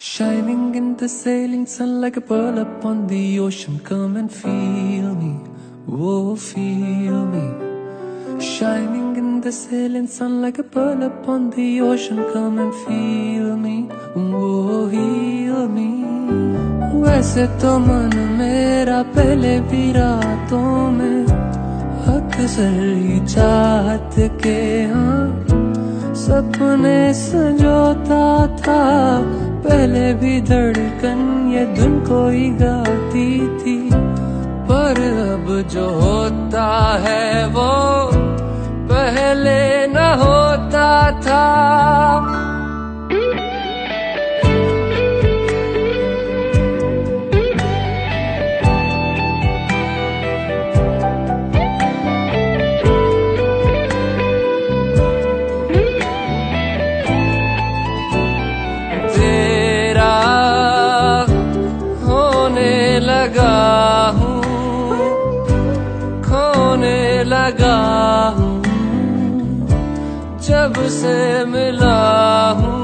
Shining in the sailing sun like a pearl upon the ocean. Come and feel me, oh, feel me. Shining in the sailing sun like a pearl upon the ocean. Come and feel me, oh, heal me. वैसे तो मन मेरा पहले भी रातों में अक्सर ही चाहत के हाँ सपने सजोता था पहले भी धड़कन ये धुन कोई गाती थी, पर अब जो होता है वो पहले न होता था। रोने लगा हूँ, जब से मिला हूँ।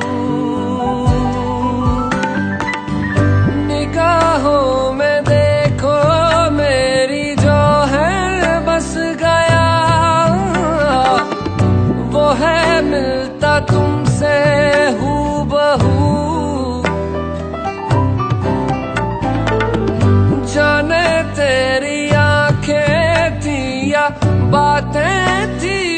निगाहों में देखो, मेरी जो है बस गया, वो है मिलता तू। batente.